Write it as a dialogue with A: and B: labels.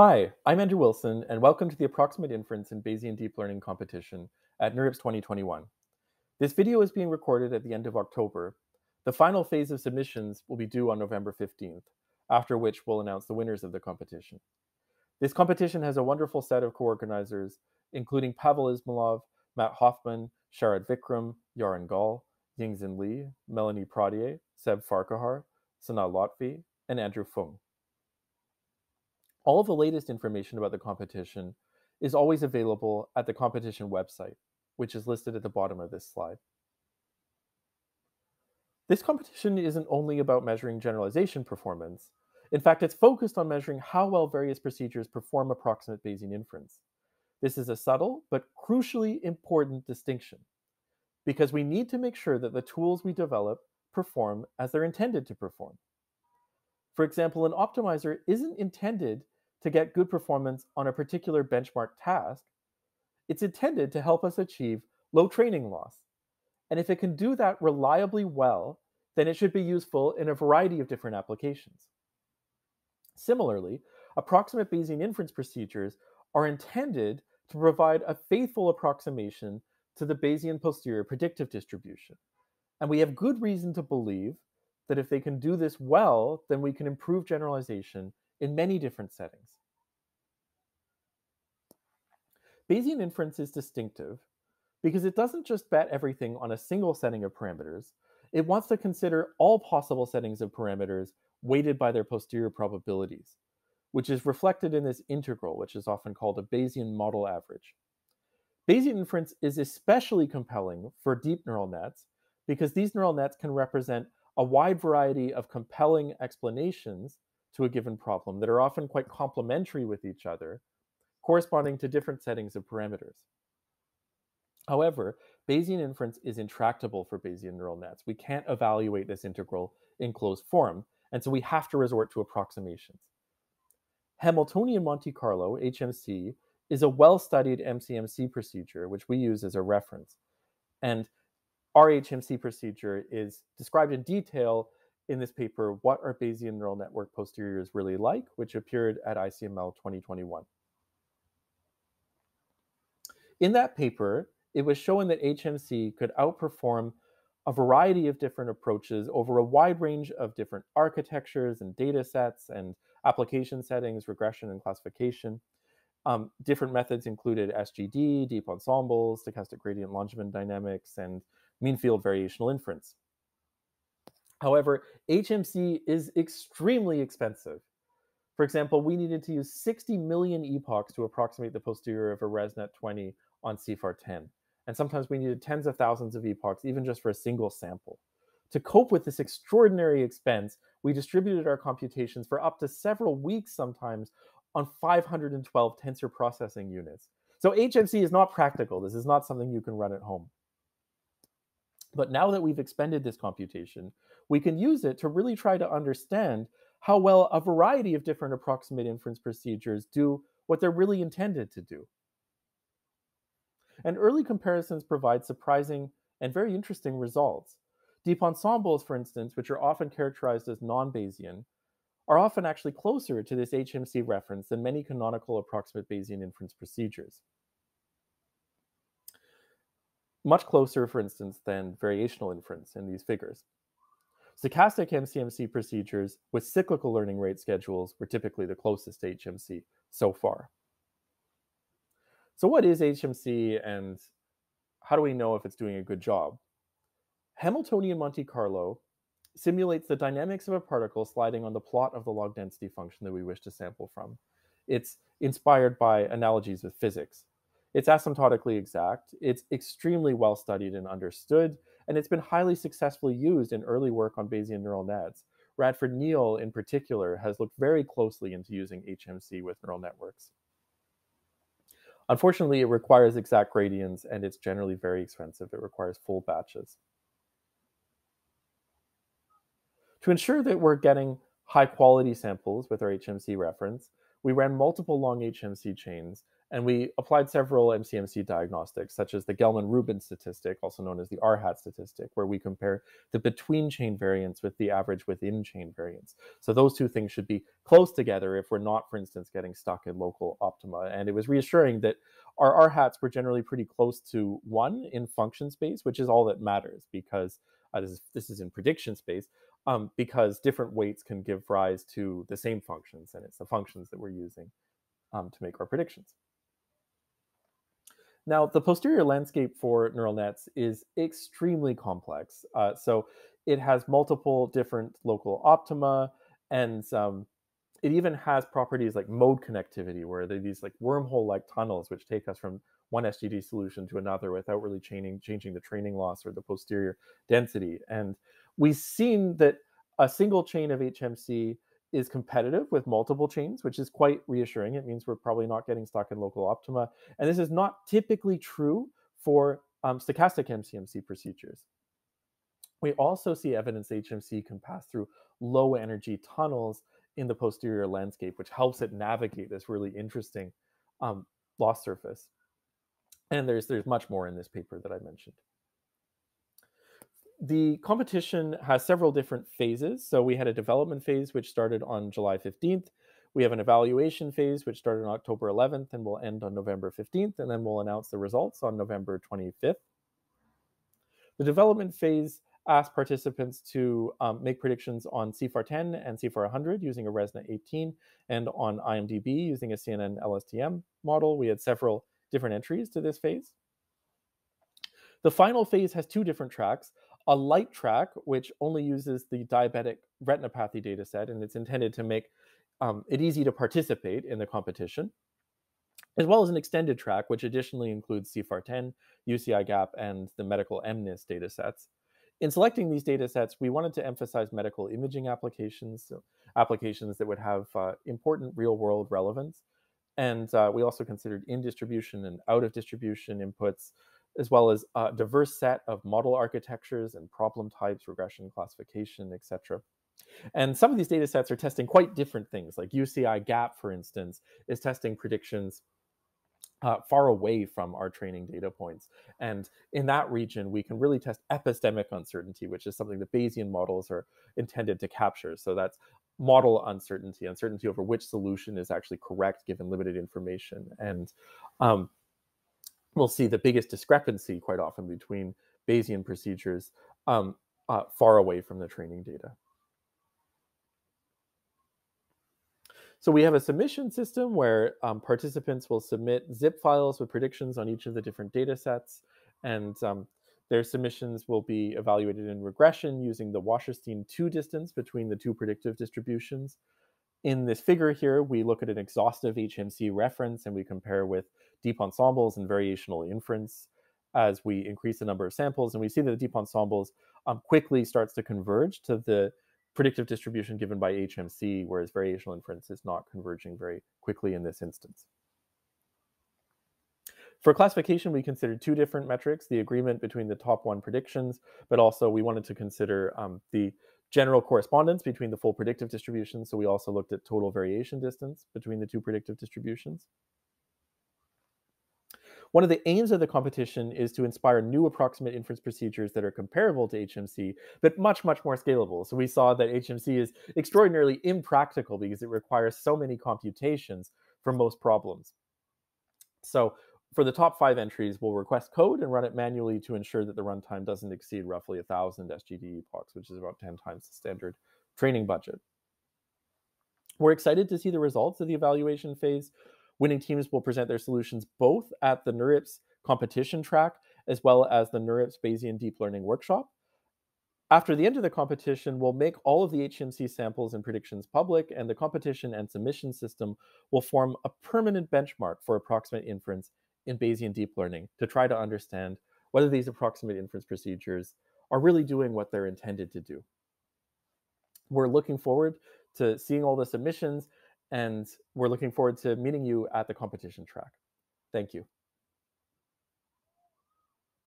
A: Hi, I'm Andrew Wilson, and welcome to the Approximate Inference in Bayesian Deep Learning competition at NeurIPS 2021. This video is being recorded at the end of October. The final phase of submissions will be due on November 15th, after which we'll announce the winners of the competition. This competition has a wonderful set of co-organizers, including Pavel Izmailov, Matt Hoffman, Sharad Vikram, Yarin Gal, Yingzhen Li, Melanie Pradier, Seb Farquhar, Sana Lotfi, and Andrew Foong. All the latest information about the competition is always available at the competition website, which is listed at the bottom of this slide. This competition isn't only about measuring generalization performance. In fact, it's focused on measuring how well various procedures perform approximate Bayesian inference. This is a subtle but crucially important distinction because we need to make sure that the tools we develop perform as they're intended to perform. For example, an optimizer isn't intended to get good performance on a particular benchmark task, it's intended to help us achieve low training loss. And if it can do that reliably well, then it should be useful in a variety of different applications. Similarly, approximate Bayesian inference procedures are intended to provide a faithful approximation to the Bayesian posterior predictive distribution. And we have good reason to believe that if they can do this well, then we can improve generalization in many different settings. Bayesian inference is distinctive because it doesn't just bet everything on a single setting of parameters. It wants to consider all possible settings of parameters weighted by their posterior probabilities, which is reflected in this integral, which is often called a Bayesian model average. Bayesian inference is especially compelling for deep neural nets because these neural nets can represent a wide variety of compelling explanations to a given problem that are often quite complementary with each other, corresponding to different settings of parameters. However, Bayesian inference is intractable for Bayesian neural nets. We can't evaluate this integral in closed form, and so we have to resort to approximations. Hamiltonian Monte Carlo, HMC, is a well-studied MCMC procedure, which we use as a reference. And our HMC procedure is described in detail in this paper, What Are Bayesian Neural Network Posteriors Really Like?, which appeared at ICML 2021. In that paper, it was shown that HMC could outperform a variety of different approaches over a wide range of different architectures and data sets and application settings, regression and classification. Um, different methods included SGD, deep ensembles, stochastic gradient Langevin dynamics, and mean field variational inference. However, HMC is extremely expensive. For example, we needed to use 60 million epochs to approximate the posterior of a ResNet 20 on CIFAR 10. And sometimes we needed tens of thousands of epochs, even just for a single sample. To cope with this extraordinary expense, we distributed our computations for up to several weeks sometimes on 512 tensor processing units. So HMC is not practical. This is not something you can run at home. But now that we've expended this computation, we can use it to really try to understand how well a variety of different approximate inference procedures do what they're really intended to do. And early comparisons provide surprising and very interesting results. Deep ensembles, for instance, which are often characterized as non-Bayesian, are often actually closer to this HMC reference than many canonical approximate Bayesian inference procedures. Much closer, for instance, than variational inference in these figures. Stochastic MCMC procedures with cyclical learning rate schedules were typically the closest to HMC so far. So what is HMC and how do we know if it's doing a good job? Hamiltonian Monte Carlo simulates the dynamics of a particle sliding on the plot of the log density function that we wish to sample from. It's inspired by analogies with physics. It's asymptotically exact, it's extremely well studied and understood, and it's been highly successfully used in early work on Bayesian neural nets. Radford Neal, in particular, has looked very closely into using HMC with neural networks. Unfortunately, it requires exact gradients and it's generally very expensive. It requires full batches. To ensure that we're getting high quality samples with our HMC reference, we ran multiple long HMC chains And we applied several MCMC diagnostics, such as the Gelman-Rubin statistic, also known as the R-hat statistic, where we compare the between-chain variance with the average within-chain variance. So those two things should be close together if we're not, for instance, getting stuck in local optima. And it was reassuring that our R-hats were generally pretty close to one in function space, which is all that matters because uh, this, is, this is in prediction space, um, because different weights can give rise to the same functions, and it's the functions that we're using um, to make our predictions. Now, the posterior landscape for neural nets is extremely complex. Uh, so it has multiple different local optima, and um, it even has properties like mode connectivity, where they're these like wormhole-like tunnels which take us from one SGD solution to another without really changing, changing the training loss or the posterior density. And we've seen that a single chain of HMC is competitive with multiple chains, which is quite reassuring. It means we're probably not getting stuck in local optima. And this is not typically true for um, stochastic MCMC procedures. We also see evidence HMC can pass through low energy tunnels in the posterior landscape, which helps it navigate this really interesting um, loss surface. And there's, there's much more in this paper that I mentioned the competition has several different phases. So we had a development phase, which started on July 15th. We have an evaluation phase, which started on October 11th and will end on November 15th. And then we'll announce the results on November 25th. The development phase asked participants to um, make predictions on CIFAR 10 and CIFAR 100 using a ResNet 18 and on IMDB using a CNN LSTM model. We had several different entries to this phase. The final phase has two different tracks a light track, which only uses the diabetic retinopathy data set, and it's intended to make um, it easy to participate in the competition, as well as an extended track, which additionally includes CIFAR 10, UCI GAP, and the medical MNIST data sets. In selecting these data sets, we wanted to emphasize medical imaging applications, so applications that would have uh, important real world relevance. And uh, we also considered in distribution and out of distribution inputs, as well as a diverse set of model architectures and problem types, regression classification, etc. And some of these data sets are testing quite different things, like UCI GAP, for instance, is testing predictions uh, far away from our training data points. And in that region, we can really test epistemic uncertainty, which is something that Bayesian models are intended to capture. So that's model uncertainty, uncertainty over which solution is actually correct given limited information. And um, we'll see the biggest discrepancy quite often between Bayesian procedures um, uh, far away from the training data. So we have a submission system where um, participants will submit zip files with predictions on each of the different data sets, and um, their submissions will be evaluated in regression using the Wasserstein 2 distance between the two predictive distributions. In this figure here, we look at an exhaustive HMC reference and we compare with deep ensembles and variational inference as we increase the number of samples. And we see that the deep ensembles um, quickly starts to converge to the predictive distribution given by HMC, whereas variational inference is not converging very quickly in this instance. For classification, we considered two different metrics, the agreement between the top one predictions, but also we wanted to consider um, the general correspondence between the full predictive distributions. So we also looked at total variation distance between the two predictive distributions. One of the aims of the competition is to inspire new approximate inference procedures that are comparable to HMC, but much, much more scalable. So we saw that HMC is extraordinarily impractical because it requires so many computations for most problems. So for the top five entries, we'll request code and run it manually to ensure that the runtime doesn't exceed roughly 1,000 SGD epochs, which is about 10 times the standard training budget. We're excited to see the results of the evaluation phase. Winning teams will present their solutions both at the NeurIPS competition track as well as the NeurIPS Bayesian Deep Learning Workshop. After the end of the competition, we'll make all of the HMC samples and predictions public, and the competition and submission system will form a permanent benchmark for approximate inference in Bayesian deep learning to try to understand whether these approximate inference procedures are really doing what they're intended to do. We're looking forward to seeing all the submissions and we're looking forward to meeting you at the competition track. Thank you.